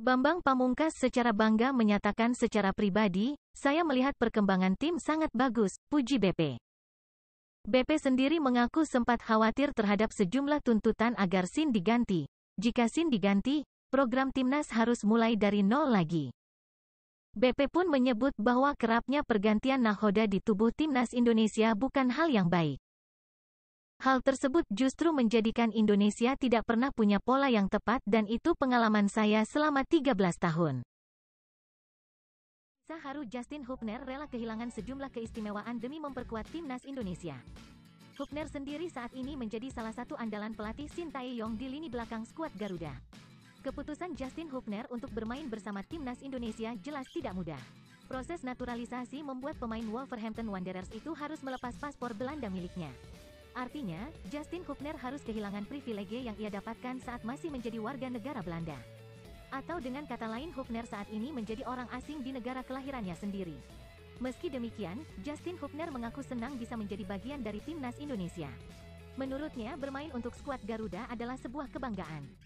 Bambang Pamungkas secara bangga menyatakan secara pribadi, saya melihat perkembangan tim sangat bagus, puji BP. BP sendiri mengaku sempat khawatir terhadap sejumlah tuntutan agar SIN diganti. Jika SIN diganti, program timnas harus mulai dari nol lagi. BP pun menyebut bahwa kerapnya pergantian nahoda di tubuh timnas Indonesia bukan hal yang baik. Hal tersebut justru menjadikan Indonesia tidak pernah punya pola yang tepat dan itu pengalaman saya selama 13 tahun. Saharu Justin Hubner rela kehilangan sejumlah keistimewaan demi memperkuat timnas Indonesia. Hubner sendiri saat ini menjadi salah satu andalan pelatih Shin Tae-yong di lini belakang skuad Garuda. Keputusan Justin Hubner untuk bermain bersama timnas Indonesia jelas tidak mudah. Proses naturalisasi membuat pemain Wolverhampton Wanderers itu harus melepas paspor Belanda miliknya. Artinya, Justin Hubner harus kehilangan privilege yang ia dapatkan saat masih menjadi warga negara Belanda. Atau dengan kata lain Hubner saat ini menjadi orang asing di negara kelahirannya sendiri. Meski demikian, Justin Hubner mengaku senang bisa menjadi bagian dari timnas Indonesia. Menurutnya, bermain untuk skuad Garuda adalah sebuah kebanggaan.